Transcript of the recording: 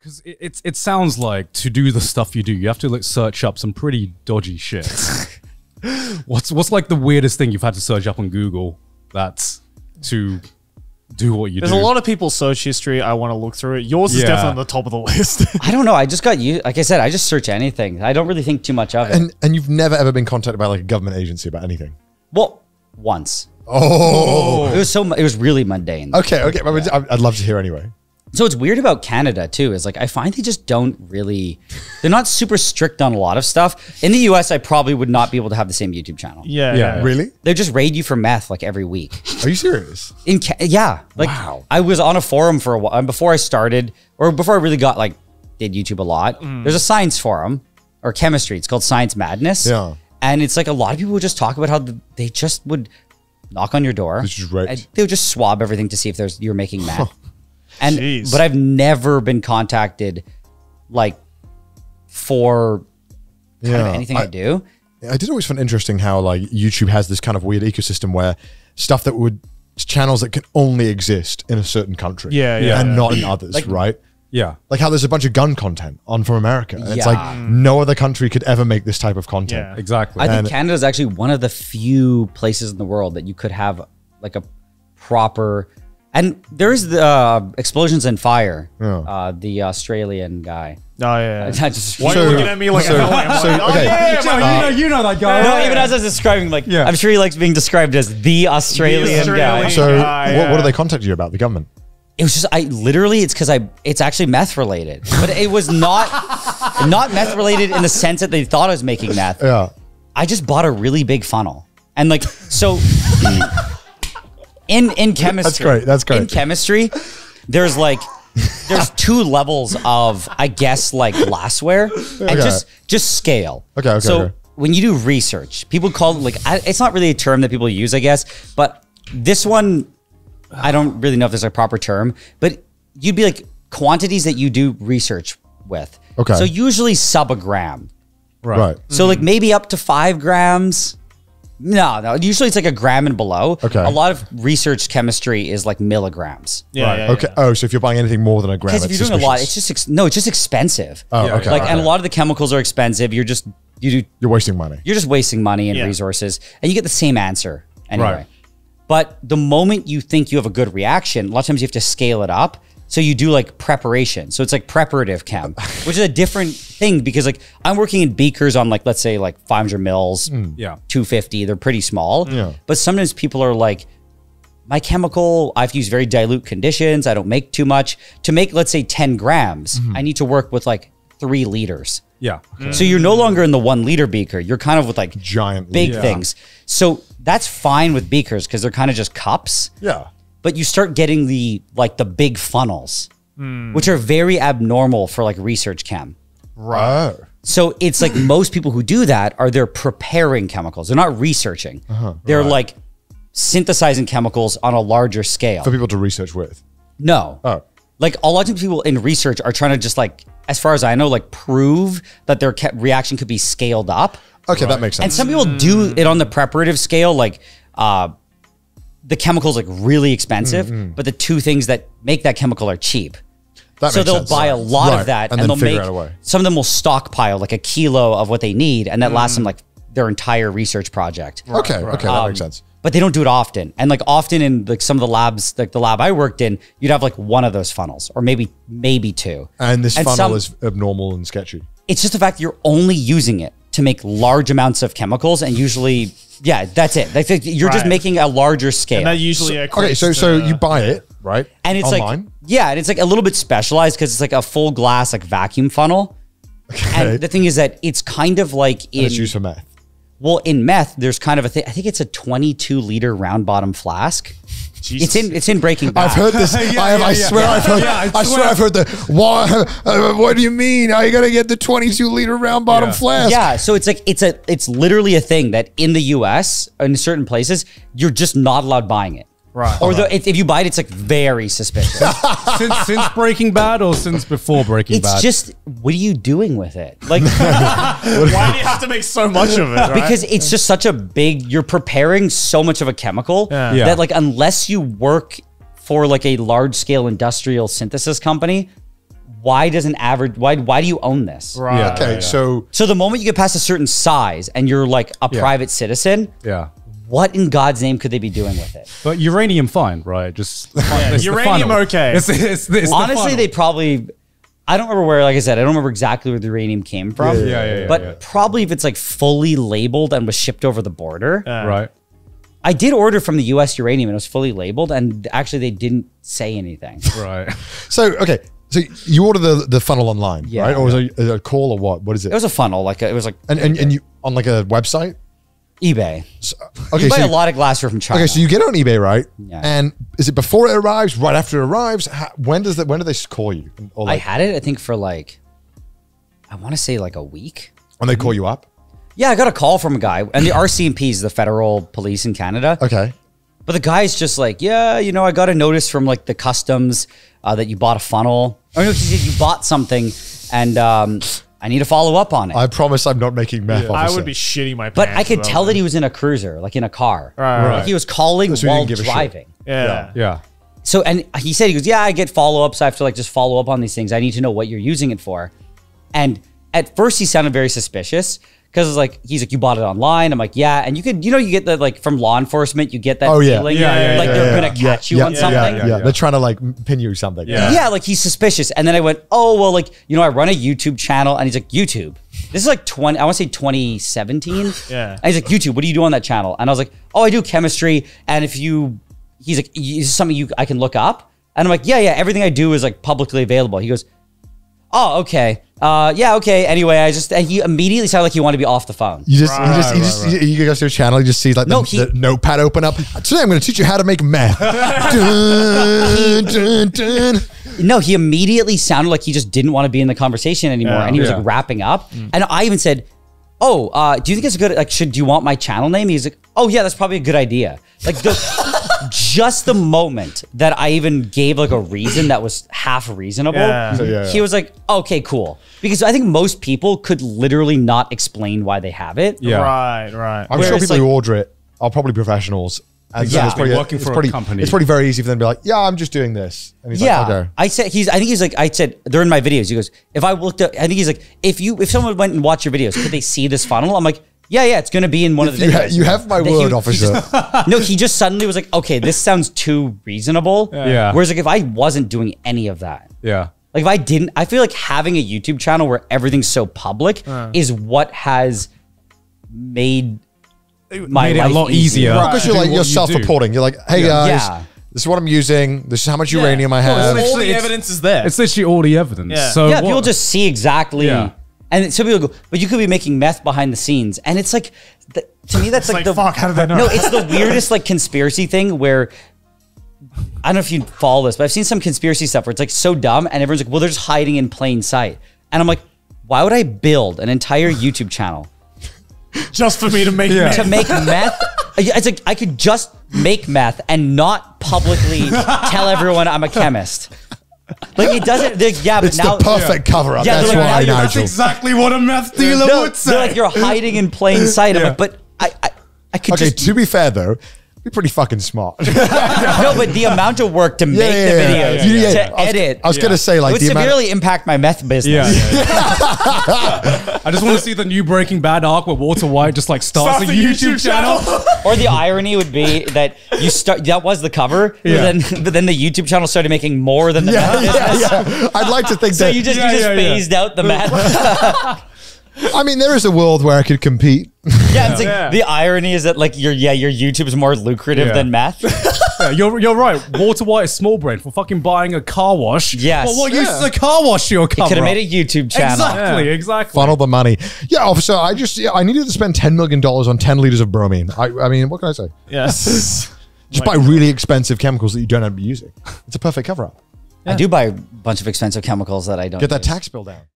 Because it, it's it sounds like to do the stuff you do, you have to like search up some pretty dodgy shit. what's what's like the weirdest thing you've had to search up on Google that's to do what you There's do? There's a lot of people's search history. I want to look through it. Yours is definitely on the top of the list. I don't know. I just got you. Like I said, I just search anything. I don't really think too much of it. And and you've never ever been contacted by like a government agency about anything. well, once. Oh. It was so. It was really mundane. Okay, okay. but I'd I'd love to hear anyway. So what's weird about Canada too is like I find they just don't really. They're not super strict on a lot of stuff. In the U.S., I probably would not be able to have the same YouTube channel. yeah, Yeah. yeah. Really? They just raid you for meth like every week. Are you serious? In Ca- yeah, like Wow. I was on a forum for a while before I started, or before I really got like did YouTube a lot. Mm. There's a science forum or chemistry. It's called Science Madness. Yeah. and it's like a lot of people would just talk about how they just would knock on your door. This is right. They would just swab everything to see if there's you're making meth. And Jeez. but I've never been contacted like for kind of anything I, I- do. I did always find interesting how like YouTube has this kind of weird ecosystem where stuff that would channels that can only exist in a certain country, Yeah, yeah. and not in others, Like- right? yeah. Like how there's a bunch of gun content on from America, and it's like no other country could ever make this type of content. Yeah. Exactly. I think And- Canada is actually one of the few places in the world that you could have like a proper. And there's the uh, explosions and fire. Yeah. Uh, the Australian guy. Oh, yeah. I just- Why are So- you looking at me like so- a? I'm so, like, oh, okay. yeah, Joe, my- you know, you know that guy. no, even as I was describing, like, Yeah. I'm sure he likes being described as the Australian, guy. Australian- So Yeah, what, yeah. what do they contact you about? The government? It was just I literally it's because I it's actually meth related, but it was not not meth related in the sense that they thought I was making meth. Yeah. I just bought a really big funnel. And like so in in chemistry. That's great, that's great. In chemistry, there's like there's two levels of I guess like glassware and Okay. just just scale. Okay, okay, So okay. when you do research, people call it like I, it's not really a term that people use, I guess, but this one I don't really know if there's a proper term, but you'd be like quantities that you do research with. Okay. So usually sub a gram. Right. So like maybe up to five grams. No, no. Usually it's like a gram and below. Okay. A lot of research chemistry is like milligrams. Yeah, Right. yeah, Okay. yeah. Oh, so if you're buying anything more than a gram, Because if it's you're doing a lot, it's just ex- no, it's just expensive. Oh, Yeah, okay. okay. like, okay. and a lot of the chemicals are expensive. You're just you do you're wasting money. you're just wasting money and Yeah. resources, and you get the same answer anyway. Right. But the moment you think you have a good reaction, a lot of times you have to scale it up. So you do like preparation. So it's like preparative chem, which is a different thing because like I'm working in beakers on like let's say like 500 mils, hmm. Yeah. 250. They're pretty small. Yeah. But sometimes people are like, my chemical, I have to use very dilute conditions. I don't make too much. To make, let's say, 10 grams, mm-hmm. I need to work with like three liters. Yeah. So you're no longer in the one liter beaker. You're kind of with like Giant. big Yeah. things. So that's fine with beakers because they're kind of just cups. Yeah. But you start getting the like the big funnels, hmm. which are very abnormal for like research chem. Right. So it's like most people who do that are they're preparing chemicals. They're not researching. Uh-huh. they're like synthesizing chemicals on a larger scale. For people to research with. no. Oh. Like a lot of people in research are trying to just like, as far as I know, like prove that their ke- reaction could be scaled up. Okay, that makes sense. And some people do hmm. it on the preparative scale, like uh, the chemical's like really expensive, mm, mm. but the two things that make that chemical are cheap. that so they'll sense. buy a lot Right, of that, and, and, they'll make out a way. some of them will stockpile like a kilo of what they need, and that lasts them mm. like their entire research project. Okay, okay, that Um, makes sense. But they don't do it often, and like often in like some of the labs, like the lab I worked in, you'd have like one of those funnels, or maybe maybe two. And this funnel some- is abnormal and sketchy. it's just the fact that you're only using it to make large amounts of chemicals and usually yeah that's it Like, you're just making a larger scale And that usually Okay, so so you buy it, right? and it's Online? like yeah and it's like a little bit specialized because it's like a full glass like vacuum funnel Okay. and the thing is that it's kind of like And in it's used for meth. well in meth there's kind of a thing i think it's a 22 liter round bottom flask it's in it's in breaking bad I've heard this. Yeah, I have. yeah, I yeah. swear I've heard. Yeah, I I, swear. swear. I've heard the. Why? Uh, what do you mean? Are you gonna get the twenty-two liter round bottom Yeah. flask? yeah so it's like it's a it's literally a thing that in the us in certain places you're just not allowed buying it Right. or the, if, if you buy it it's like very suspicious since since Breaking Bad or since before Breaking Bad? it's Bad? just what are you doing with it like Why do you have to make so much of it? Right? because it's just such a big you're preparing so much of a chemical Yeah. Yeah. that like unless you work for like a large scale industrial synthesis company why doesn't average why why do you own this? Right. Yeah. Okay, so So the moment you get past a certain size and you're like a Yeah. private citizen, Yeah. What in God's name could they be doing with it? But uranium, fine, right? Just it's the uranium, funnel. okay. It's, it's, the- it's Honestly, funnel. they probably. I don't remember where, like I said, I don't remember exactly where the uranium came from. Yeah, yeah, yeah, yeah, but yeah. probably if it's like fully labeled and was shipped over the border. right. I did order from the U.S. uranium and it was fully labeled, and actually they didn't say anything. Right. so okay, so you order the the funnel online, Yeah. right? Or is it a, a call or what? What is it? It was a funnel, like a, it was like and, and and you on like a website? eBay. Okay, You buy so a lot of glassware from China. Okay, so you get it on eBay, right? Yeah. And is it before it arrives? Right after it arrives? How, when does that? When do they call you? Or I had it, I think, for like, I want to say like a week. when they call you up? Yeah, I got a call from a guy, and the RCMP is the federal police in Canada. Okay. But the guy's just like, yeah, you know, I got a notice from like the customs uh, that you bought a funnel. Oh no, he said you bought something, and um, I need to follow up on it. I promise I'm not making meth. I would be shitting my pants. but I could tell well, that he was in a cruiser, like in a car. Right, Like he was calling So while didn't give a shit. driving. Yeah. Yeah. So and he said he goes, yeah, I get follow ups. I have to like just follow up on these things. I need to know what you're using it for. And at first he sounded very suspicious because it's like he's like, you bought it online. I'm like, yeah. And you could, you know, you get the like from law enforcement, you get that Oh, yeah. feeling, Yeah, yeah, like yeah, they're yeah, gonna catch you on yeah, something. Yeah, yeah, Yeah, yeah. They're trying to like pin you something. Yeah. Yeah, like he's suspicious. And then I went, oh, well, like, you know, I run a YouTube channel. And he's like, YouTube. This is like 20, I want to say 2017. Yeah. And he's like, YouTube, what do you do on that channel? And I was like, oh, I do chemistry. And if you, he's like, is this something you I can look up? And I'm like, yeah, yeah, everything I do is like publicly available. He goes, oh, okay. Uh, yeah, okay. Anyway, I just, and he immediately sounded like he wanted to be off the phone. You just, you just, you Right, just, right, you, you go to your channel, you just see like the, No, he- the notepad open up. Today I'm going to teach you how to make meth. dun, dun, dun. No, he immediately sounded like he just didn't want to be in the conversation anymore, Yeah. and he was Yeah. like wrapping up. And I even said, "Oh, uh, do you think it's a good like? Should do you want my channel name?" He's like, "Oh yeah, that's probably a good idea." Like the, just the moment that I even gave like a reason that was half reasonable, Yeah. So, yeah, he yeah. was like, "Okay, cool," because I think most people could literally not explain why they have it. Yeah. Right, right. I'm Where sure it's people who like- order it are probably professionals. And Yeah. it's probably, Working it's for a company. It's probably very easy for them to be like, yeah, I'm just doing this. And he's yeah, like, okay. I said he's. I think he's like. I said they're in my videos. He goes, if I looked at, I think he's like, if you, if someone went and watched your videos, could they see this funnel? I'm like, yeah, yeah, it's going to be in one of the You, videos. ha- you have my That word, he officer. just- no, he just suddenly was like, okay, this sounds too reasonable. Yeah. Whereas like if I wasn't doing any of that, Yeah. like if I didn't, I feel like having a YouTube channel where everything's so public is what has made my Made it a lot easier. easier. Right. because you're like you're you self-reporting. You're like, hey Yeah. guys, Yeah. this is what I'm using. This is how much uranium I Well, have. all the evidence is there. It's literally all the evidence. Yeah. So yeah, what- people just see exactly. Yeah. And some people go, but you could be making meth behind the scenes, and it's like, th- to me, that's like, like, the fuck, how did they know? No, it's the weirdest like conspiracy thing where I don't know if you follow this, but I've seen some conspiracy stuff where it's like so dumb, and everyone's like, well, they're just hiding in plain sight, and I'm like, why would I build an entire YouTube channel just for me to make Yeah. meth. to make meth? It's like I could just make meth and not publicly tell everyone I'm a chemist. Like it doesn't. Like, yeah, but It's now the perfect cover-up. Yeah, That's like, why, now you're- That's exactly what a meth dealer No, would say. they're like you're hiding in plain sight. I'm Yeah. like, but I, I, I could Okay, just to be fair though, you're pretty fucking smart. no, but the amount of work to make the videos, yeah, yeah. to I was- edit, I was gonna say it like would the amount. severely impact my meth business. yeah, yeah. I just want to see the new Breaking Bad arc where Walter White just like starts Starts a a YouTube, YouTube channel. channel. Or the irony would be that you start that was the cover, Yeah. but then but then the YouTube channel started making more than the yeah, meth business. yeah, yeah. I'd like to think So that. you just Yeah, you just yeah, yeah. phased out the meth. I mean, there is a world where I could compete. yeah, it's like Yeah. the irony is that like your yeah your YouTube's more lucrative Yeah. than meth. Yeah, you're you're right. Walter White is small brain for fucking buying a car wash. Yes. Well, what use is a car wash to your cover? Could have made a YouTube channel. Exactly, exactly. Funnel the money. Yeah, officer. I just yeah, I needed to spend ten million dollars on ten liters of bromine. I, I mean, what can I say? Yes. Just buy really expensive chemicals that you don't have to be using. It's a perfect cover up. I do buy a bunch of expensive chemicals that I don't Get that use. tax bill down.